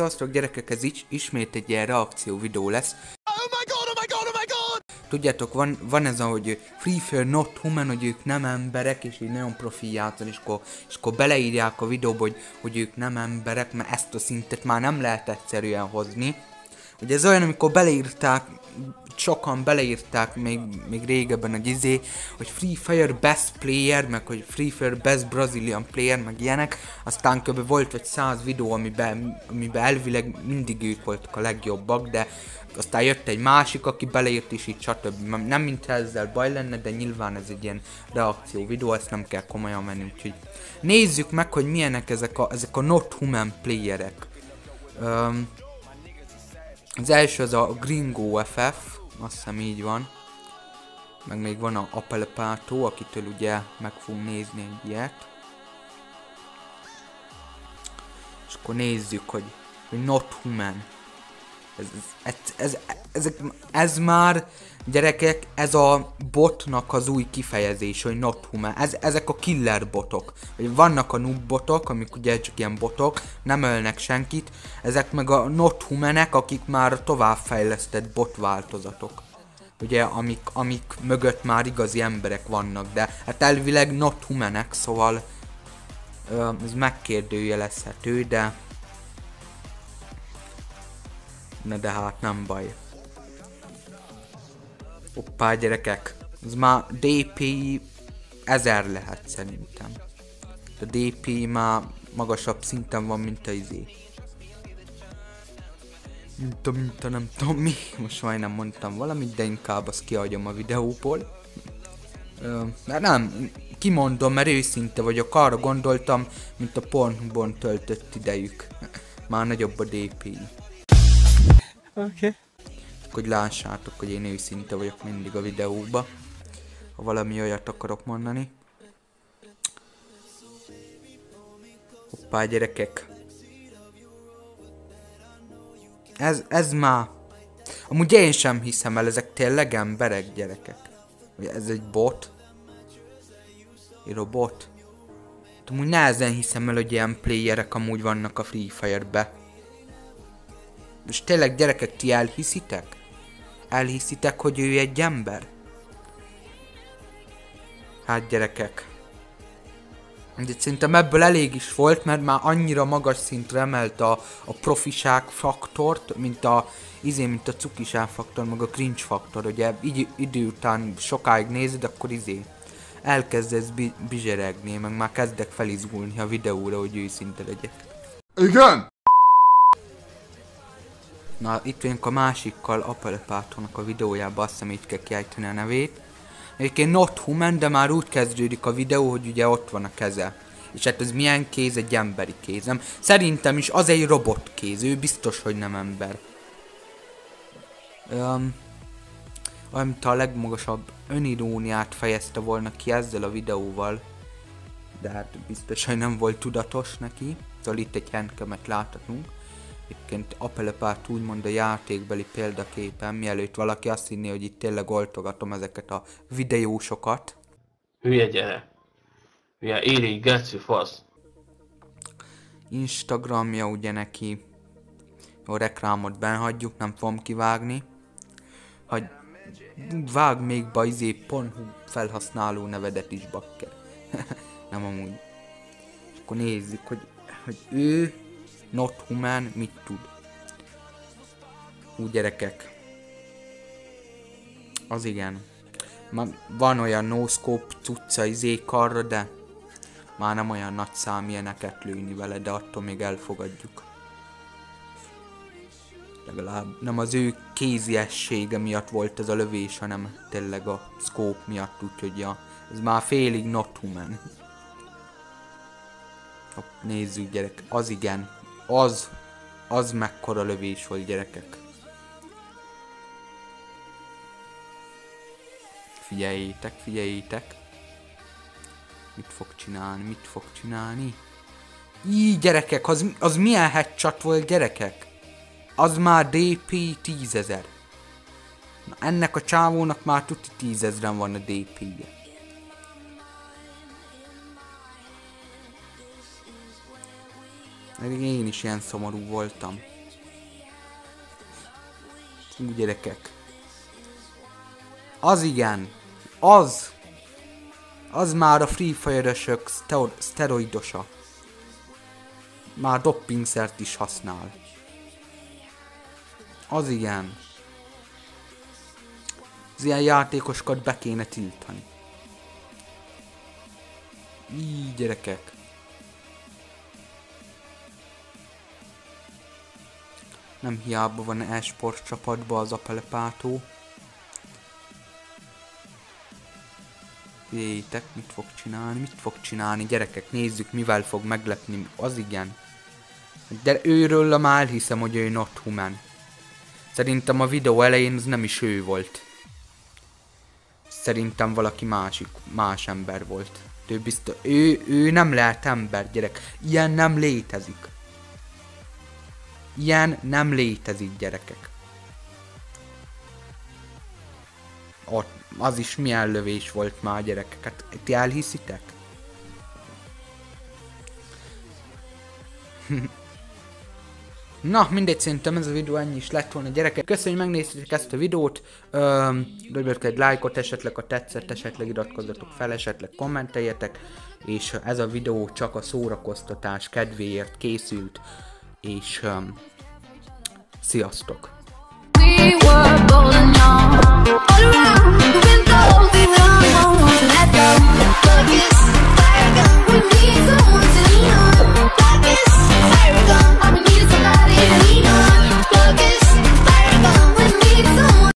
szavaztok gyerekek, ez is, ismét egy ilyen reakció videó lesz. Tudjátok, van, van ez a, hogy Free Fire Not Human, hogy ők nem emberek, és így nagyon profi játszan, és akkor, és akkor beleírják a videóba, hogy, hogy ők nem emberek, mert ezt a szintet már nem lehet egyszerűen hozni. Ugye ez olyan, amikor beleírták, sokan beleírták még, még régebben, hogy izé, hogy Free Fire Best Player, meg hogy Free Fire Best Brazilian Player, meg ilyenek, aztán kb. volt egy száz videó, amiben, amiben elvileg mindig ők voltak a legjobbak, de aztán jött egy másik, aki beleírt is így stb. Nem mint ezzel baj lenne, de nyilván ez egy ilyen reakció videó, ezt nem kell komolyan menni, úgyhogy nézzük meg, hogy milyenek ezek a, ezek a not human playerek. Um, az első az a Gringo FF, azt hiszem így van. Meg még van a Apelepato, akitől ugye meg fogunk nézni egy ilyet. És akkor nézzük, hogy, hogy not human. Ez, ez, ez, ez, ez, ez már, gyerekek, ez a botnak az új kifejezés, hogy not human. Ez, ezek a killer botok. Vannak a noob botok, amik ugye csak ilyen botok, nem ölnek senkit. Ezek meg a not humanek, akik már továbbfejlesztett bot változatok. Ugye, amik, amik mögött már igazi emberek vannak, de hát elvileg not humanek, szóval ez megkérdőjelezhető, de Na de hát nem baj. Hoppá gyerekek, ez már DP 1000 lehet szerintem. A DP már magasabb szinten van, mint a izé. Mint a, mint a nem tudom mi, most majdnem mondtam valamit, de inkább azt kiadjam a videóból. Ö, nem, kimondom, mert őszinte vagyok, arra gondoltam, mint a pornban töltött idejük. Már nagyobb a DPI. Okay. Hogy lássátok, hogy én őszinte vagyok mindig a videóba. Ha valami olyat akarok mondani. Hoppá, gyerekek. Ez, ez már... Amúgy én sem hiszem el, ezek tényleg emberek, gyerekek. Ez egy bot. Egy robot. Amúgy nehezen hiszem el, hogy ilyen playerek amúgy vannak a Free Fire-be. És tényleg gyerekek, ti elhiszitek? Elhiszitek, hogy ő egy ember? Hát gyerekek. De szerintem ebből elég is volt, mert már annyira magas szintre emelt a, a profiság faktort, mint a izé, mint a cukiság faktor, meg a cringe faktor, ugye így idő után sokáig nézed, akkor izé elkezdesz bi bizseregni, meg már kezdek felizgulni a videóra, hogy őszinte legyek. Igen! Na, itt vagyunk a másikkal, Apelepátónak a videójában, azt hiszem így kell kiejteni a nevét. Egyébként not human, de már úgy kezdődik a videó, hogy ugye ott van a keze. És hát ez milyen kéz? Egy emberi kézem. Szerintem is az egy robot kéz, ő biztos, hogy nem ember. Um, olyan, a legmagasabb öniróniát fejezte volna ki ezzel a videóval. De hát biztos, hogy nem volt tudatos neki. Szóval itt egy handkemet láthatunk. Egyébként Apelepárt úgymond a játékbeli példaképen, mielőtt valaki azt hinné, hogy itt tényleg oltogatom ezeket a videósokat. Hülye gyere. Hülye, éli, geci, fasz. Instagramja ugye neki. A reklámot benhagyjuk, nem fogom kivágni. Hogy vág még be izé felhasználó nevedet is, bakker. nem amúgy. És akkor nézzük, hogy, hogy ő not human mit tud. Úgy gyerekek. Az igen. Ma van olyan no-scope cucca izé karra, de már nem olyan nagy szám ilyeneket lőni vele, de attól még elfogadjuk. Legalább nem az ő kéziessége miatt volt ez a lövés, hanem tényleg a scope miatt, úgyhogy ja, ez már félig not human. Nézzük gyerek, az igen, az, az mekkora lövés volt gyerekek. Figyeljétek, figyeljétek. Mit fog csinálni, mit fog csinálni? Így gyerekek, az, az milyen headshot volt gyerekek? Az már DP 10.000. Na ennek a csávónak már tuti 10.000-en van a DP-je. Pedig én is ilyen szomorú voltam. Ú, gyerekek. Az igen. Az. Az már a Free Fire-ösök sztero- szteroidosa. Már doppingszert is használ. Az igen. Az ilyen játékosokat be kéne tiltani. Így gyerekek. Nem hiába van e-sport csapatban az Apelepátó. Jétek, mit fog csinálni? Mit fog csinálni? Gyerekek, nézzük, mivel fog meglepni. Az igen. De őről már elhiszem, hogy ő not human. Szerintem a videó elején az nem is ő volt. Szerintem valaki másik, más ember volt. Ő biztos, ő, ő nem lehet ember, gyerek. Ilyen nem létezik. Ilyen nem létezik, gyerekek. Ott, az is milyen lövés volt már, gyerekek. Hát, ti elhiszitek? Na, mindegy, szerintem ez a videó ennyi is lett volna, gyerekek. Köszönjük, hogy megnéztétek ezt a videót. Dobjatok egy lájkot, esetleg a tetszett, esetleg iratkozzatok fel, esetleg kommenteljetek. És ez a videó csak a szórakoztatás kedvéért készült és um, sziasztok! We were